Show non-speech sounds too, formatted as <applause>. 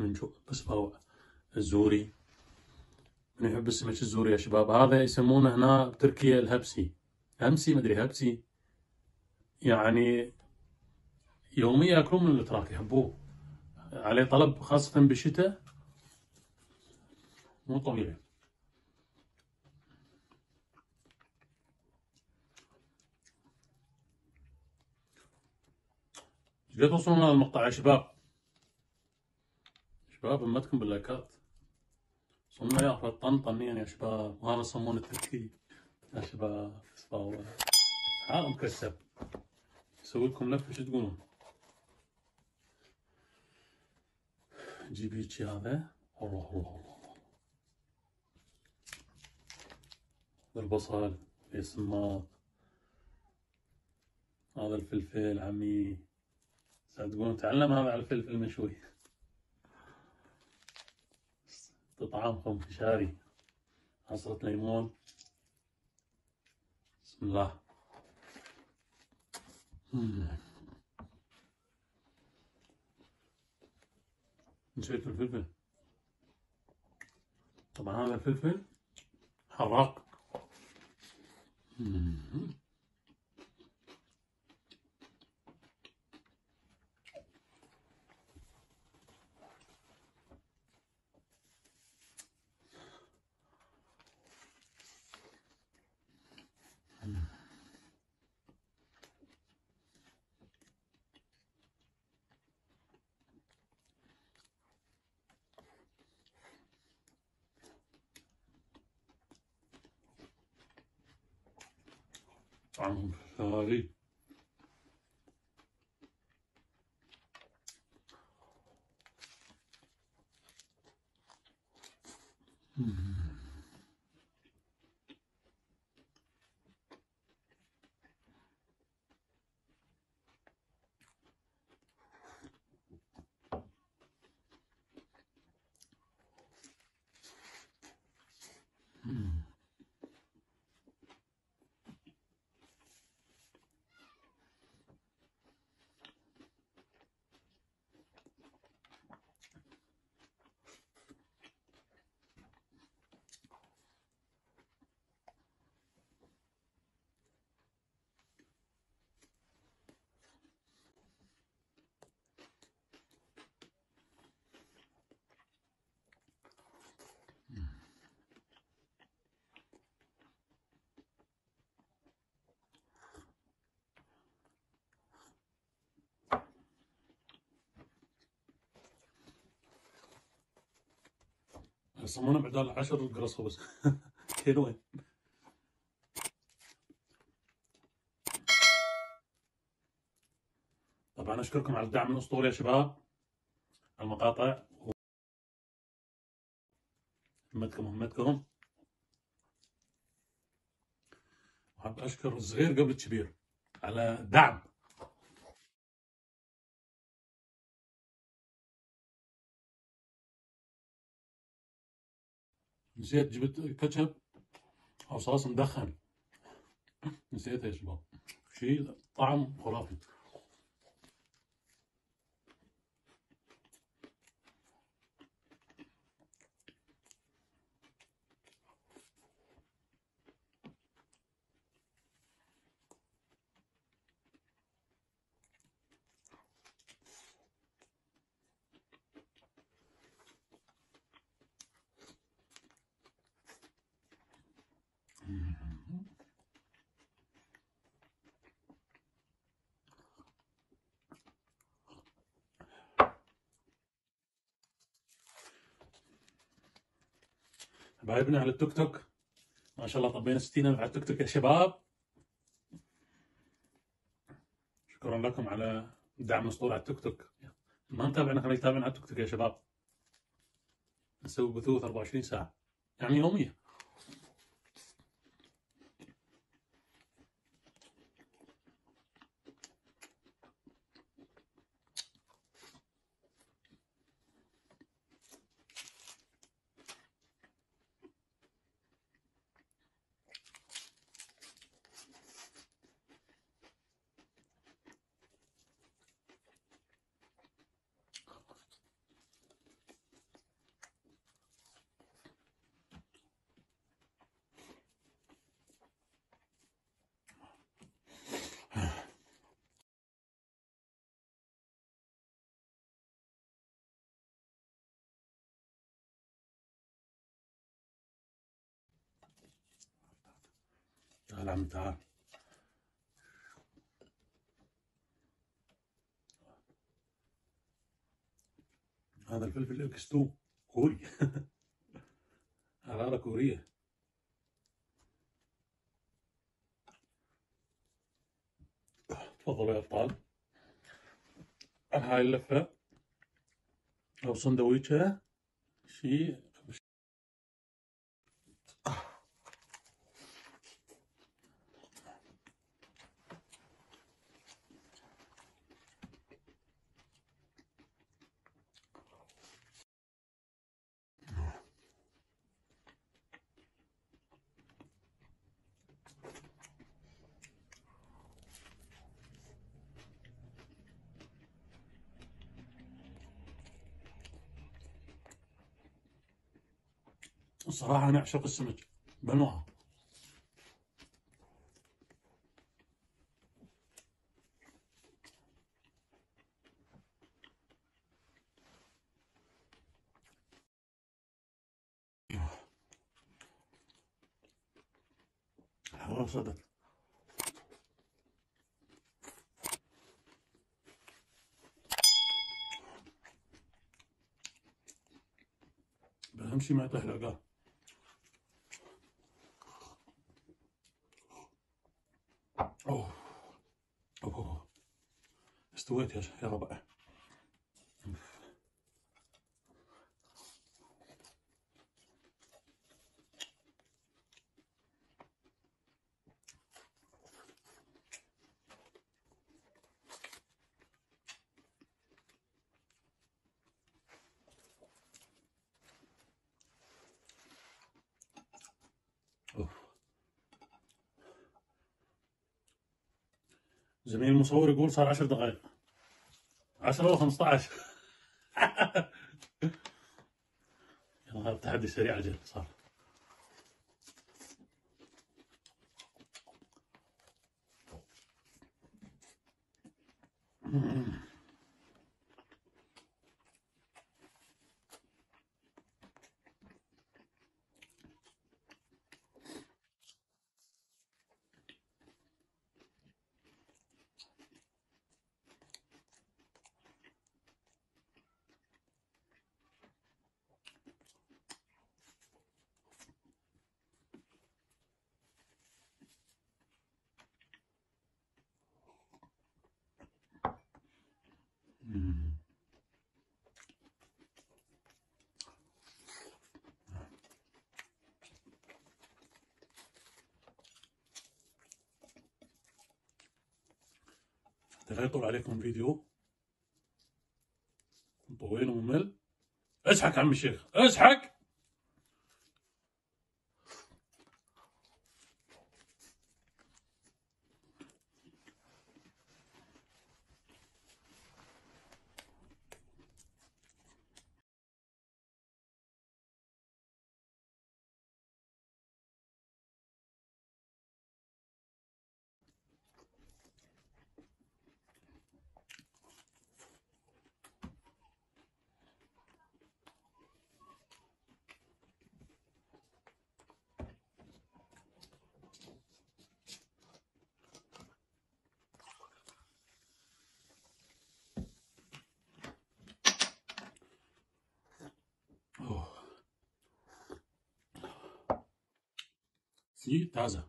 من جوا بس فهو الزوري. من يحب السمك الزوري يا شباب. هذا يسمونه هنا بتركيا الهبسي. همسي مدري هبسي. يعني يوميا يأكلون من الأتراك يحبوه. عليه طلب خاصة بالشتاء مو طبيعي. قد توصلون هذا المقطع يا شباب؟ شباب همتكم باللايكات صرنا يا أخي طنطنين يا شباب وهذا يسمونه التركي يا شباب صفاوة هذا مكسب يسوي لكم لفة شو تقولون؟ جيب هيجي هذا. الله الله الله البصل السماط هذا الفلفل عمي. تقولون تعلم هذا على الفلفل المشوي طعامكم فشاري عصرة ليمون. بسم الله. نسيت الفلفل. طبعا هذا الفلفل حراق. I'm sorry. يسمونه بعدال عشر قرص خبز <laughs> كيلوين طبعا أشكركم على الدعم الأسطوري يا شباب. المقاطع همتكم همتكم وحاب أشكر الصغير قبل الكبير على الدعم. نسيت جبت كاتشب أو صوص مدخن. نسيته يا شباب. شيء طعم خرافي. حبايبنا على التيك توك. ما شاء الله طبينا 60 ألف على التيك توك يا شباب. شكرا لكم على الدعم الاسطوري على التيك توك. ما متابعنا خلينا يتابعنا على التيك توك يا شباب. نسوي بثوث 24 ساعة. يعني يوميا عمي تعال. هذا الفلفل إكس 2 كوري. <laughs> حرارة كورية. تفضلوا يا أبطال هاي اللفة. أو سندويشة. شيء. الصراحة أنا أعشق السمك بأنواعه حرام صدق بأهم شي ما تحلقه استويت يا ربع. زميل المصور يقول صار عشر دقائق عشرة ولا خمسة عشر <laughs> يلا هذا تحدي سريع عجل صار لا يطول عليكم فيديو. طويل وممل. اضحك عم الشيخ اضحك! три таза.